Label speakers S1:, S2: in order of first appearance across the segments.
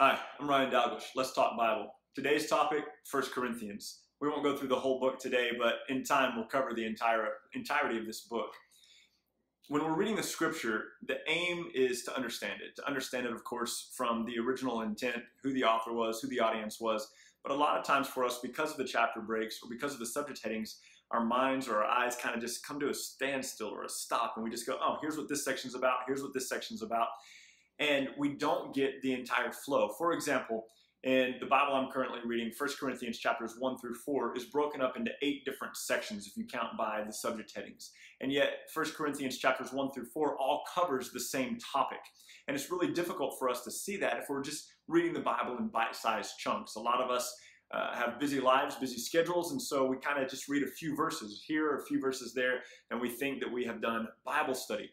S1: Hi, I'm Ryan Dalgliesh. Let's talk Bible. Today's topic, 1 Corinthians. We won't go through the whole book today, but in time we'll cover the entire entirety of this book. When we're reading the scripture, the aim is to understand it. To understand it, of course, from the original intent, who the author was, who the audience was. But a lot of times for us, because of the chapter breaks or because of the subject headings, our minds or our eyes kind of just come to a standstill or a stop, and we just go, oh, here's what this section's about, here's what this section's about and we don't get the entire flow. For example, in the Bible I'm currently reading, 1 Corinthians chapters 1 through 4 is broken up into eight different sections if you count by the subject headings. And yet 1 Corinthians chapters 1 through 4 all covers the same topic. And it's really difficult for us to see that if we're just reading the Bible in bite-sized chunks. A lot of us uh, have busy lives, busy schedules, and so we kind of just read a few verses here, a few verses there, and we think that we have done Bible study.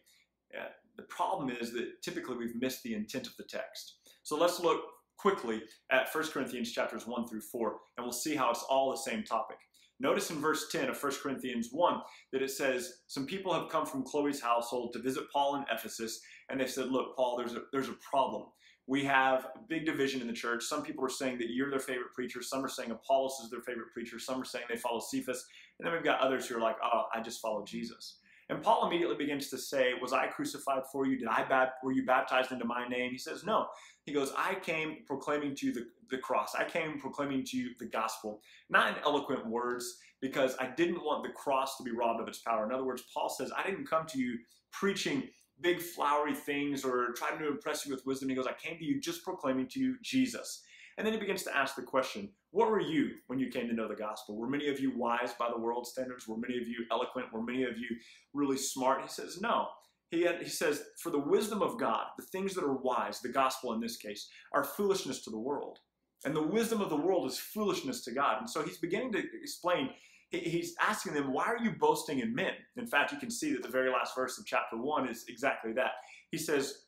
S1: Yeah, the problem is that typically we've missed the intent of the text. So let's look quickly at 1 Corinthians chapters 1 through 4, and we'll see how it's all the same topic. Notice in verse 10 of 1 Corinthians 1 that it says, Some people have come from Chloe's household to visit Paul in Ephesus, and they said, Look, Paul, there's a, there's a problem. We have a big division in the church. Some people are saying that you're their favorite preacher. Some are saying Apollos is their favorite preacher. Some are saying they follow Cephas. And then we've got others who are like, oh, I just follow Jesus. And Paul immediately begins to say, Was I crucified for you? Did I bat- were you baptized into my name? He says, No. He goes, I came proclaiming to you the, the cross. I came proclaiming to you the gospel, not in eloquent words, because I didn't want the cross to be robbed of its power. In other words, Paul says, I didn't come to you preaching big flowery things or trying to impress you with wisdom. He goes, I came to you just proclaiming to you Jesus. And then he begins to ask the question, what were you when you came to know the gospel? Were many of you wise by the world standards? Were many of you eloquent? Were many of you really smart? He says, no. He, had, he says, for the wisdom of God, the things that are wise, the gospel in this case, are foolishness to the world. And the wisdom of the world is foolishness to God. And so he's beginning to explain, he's asking them, why are you boasting in men? In fact, you can see that the very last verse of chapter 1 is exactly that. He says,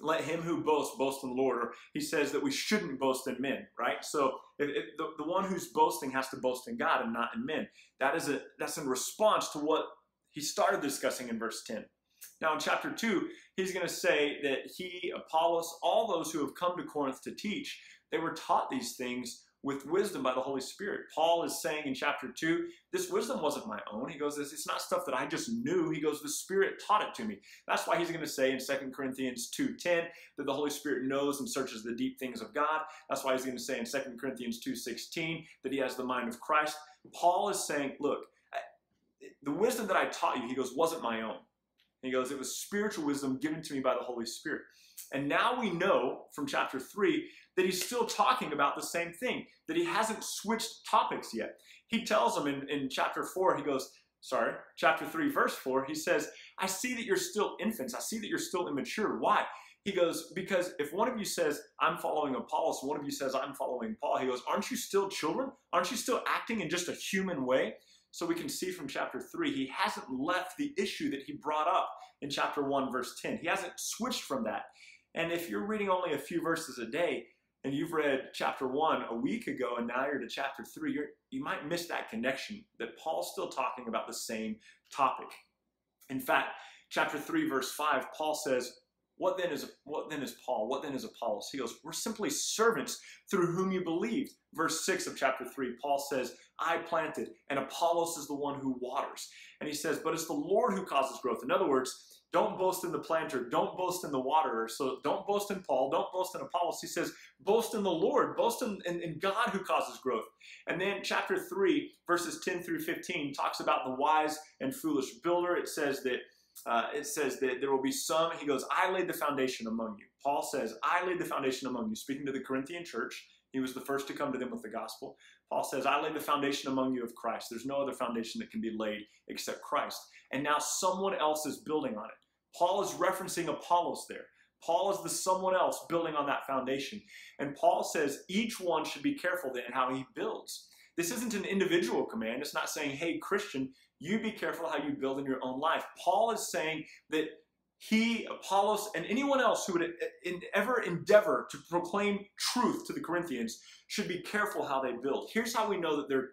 S1: let him who boasts boast in the Lord. Or he says that we shouldn't boast in men, right? So the, the one who's boasting has to boast in God and not in men. That is a that's in response to what he started discussing in verse 10. Now in chapter 2, he's going to say that he, Apollos, all those who have come to Corinth to teach, they were taught these things with wisdom by the Holy Spirit. Paul is saying in chapter 2, this wisdom wasn't my own. He goes, it's not stuff that I just knew. He goes, the Spirit taught it to me. That's why he's going to say in 2 Corinthians 2.10 that the Holy Spirit knows and searches the deep things of God. That's why he's going to say in 2 Corinthians 2.16 that he has the mind of Christ. Paul is saying, look, the wisdom that I taught you, he goes, wasn't my own. He goes, it was spiritual wisdom given to me by the Holy Spirit. And now we know from chapter 3 that he's still talking about the same thing, that he hasn't switched topics yet. He tells them in, in chapter 4, he goes, sorry, chapter 3, verse 4, he says, I see that you're still infants. I see that you're still immature. Why? He goes, because if one of you says, I'm following Apollos, one of you says, I'm following Paul, he goes, aren't you still children? Aren't you still acting in just a human way? So we can see from chapter 3, he hasn't left the issue that he brought up in chapter 1, verse 10. He hasn't switched from that. And if you're reading only a few verses a day, and you've read chapter one a week ago and now you're to chapter three, you you might miss that connection that Paul's still talking about the same topic. In fact, chapter three, verse five, Paul says, what then is what then is Paul? What then is Apollos? He goes, We're simply servants through whom you believed. Verse 6 of chapter 3, Paul says, I planted, and Apollos is the one who waters. And he says, But it's the Lord who causes growth. In other words, don't boast in the planter. Don't boast in the waterer. So don't boast in Paul. Don't boast in Apollos. He says, boast in the Lord. Boast in, in, in, God who causes growth. And then chapter 3, verses 10 through 15, talks about the wise and foolish builder. It says that uh, it says that there will be some, he goes, I laid the foundation among you. Paul says, I laid the foundation among you, speaking to the Corinthian church. He was the first to come to them with the gospel. Paul says, I laid the foundation among you of Christ. There's no other foundation that can be laid except Christ and now someone else is building on it. Paul is referencing Apollos there. Paul is the someone else building on that foundation. And Paul says each one should be careful then how he builds. This isn't an individual command. It's not saying, hey, Christian, you be careful how you build in your own life. Paul is saying that he, Apollos, and anyone else who would uh, ever endeavor to proclaim truth to the Corinthians should be careful how they build. Here's how we know that they're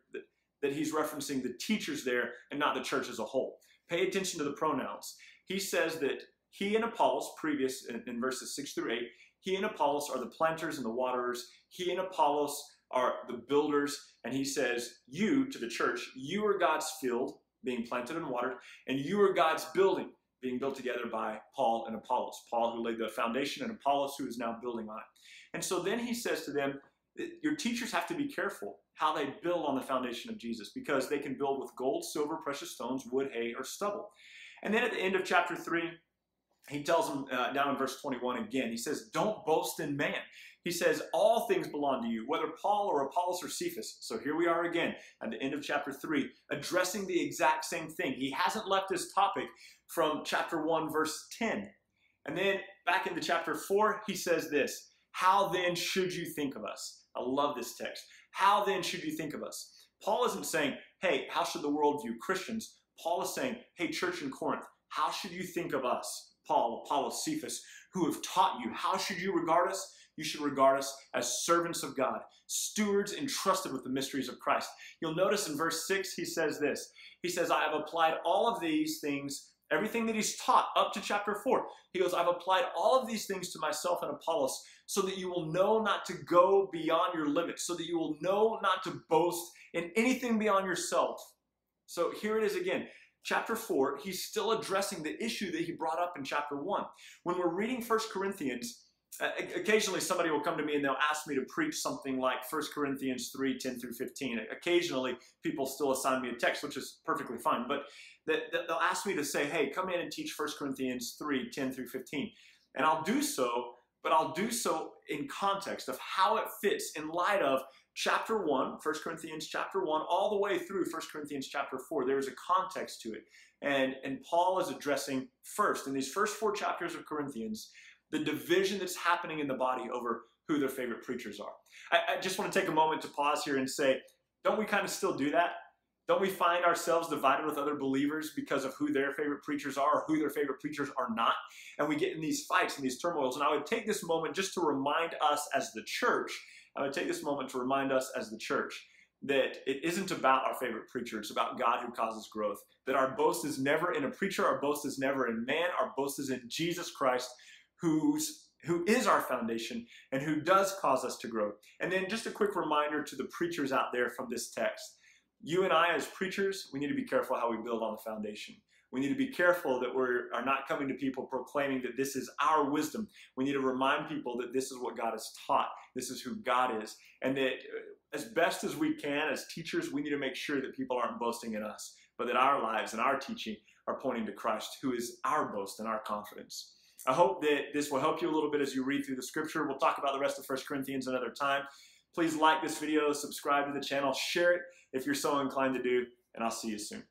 S1: that he's referencing the teachers there and not the church as a whole. Pay attention to the pronouns. He says that he and Apollos, previous in, in verses 6 through 8, He and Apollos are the planters and the waterers. He and Apollos are the builders. And he says, You to the church, you are God's field being planted and watered, and you are God's building being built together by Paul and Apollos. Paul, who laid the foundation, and Apollos, who is now building on it. And so then he says to them, Your teachers have to be careful how they build on the foundation of Jesus because they can build with gold, silver, precious stones, wood, hay, or stubble. And then at the end of chapter 3, he tells them uh, down in verse 21 again, he says, Don't boast in man. He says, All things belong to you, whether Paul or Apollos or Cephas. So here we are again at the end of chapter 3, addressing the exact same thing. He hasn't left his topic from chapter 1, verse 10. And then back into chapter 4, he says this How then should you think of us? I love this text. How then should you think of us? Paul isn't saying, Hey, how should the world view Christians? Paul is saying, Hey, church in Corinth, how should you think of us? Paul, Apollos, Cephas, who have taught you. How should you regard us? You should regard us as servants of God, stewards entrusted with the mysteries of Christ. You'll notice in verse 6, he says this. He says, I have applied all of these things, everything that he's taught up to chapter 4. He goes, I've applied all of these things to myself and Apollos so that you will know not to go beyond your limits, so that you will know not to boast in anything beyond yourself. So here it is again chapter 4, he's still addressing the issue that he brought up in chapter 1. When we're reading First Corinthians, uh, occasionally somebody will come to me and they'll ask me to preach something like First Corinthians 3 10 through 15. Occasionally, people still assign me a text, which is perfectly fine, but they'll ask me to say, hey, come in and teach First Corinthians 3 10 through 15. And I'll do so, but I'll do so in context of how it fits in light of chapter 1, 1 Corinthians chapter 1, all the way through 1 Corinthians chapter 4. There is a context to it. And, and Paul is addressing first, in these first four chapters of Corinthians, the division that's happening in the body over who their favorite preachers are. I, I just want to take a moment to pause here and say, don't we kind of still do that? Don't we find ourselves divided with other believers because of who their favorite preachers are or who their favorite preachers are not? And we get in these fights and these turmoils. And I would take this moment just to remind us as the church I would take this moment to remind us as the church that it isn't about our favorite preacher, it's about God who causes growth. That our boast is never in a preacher, our boast is never in man, our boast is in Jesus Christ, who's who is our foundation and who does cause us to grow. And then just a quick reminder to the preachers out there from this text. You and I as preachers, we need to be careful how we build on the foundation. We need to be careful that we are not coming to people proclaiming that this is our wisdom. We need to remind people that this is what God has taught. This is who God is. And that uh, as best as we can, as teachers, we need to make sure that people aren't boasting in us, but that our lives and our teaching are pointing to Christ, who is our boast and our confidence. I hope that this will help you a little bit as you read through the scripture. We'll talk about the rest of 1 Corinthians another time. Please like this video, subscribe to the channel, share it if you're so inclined to do, and I'll see you soon.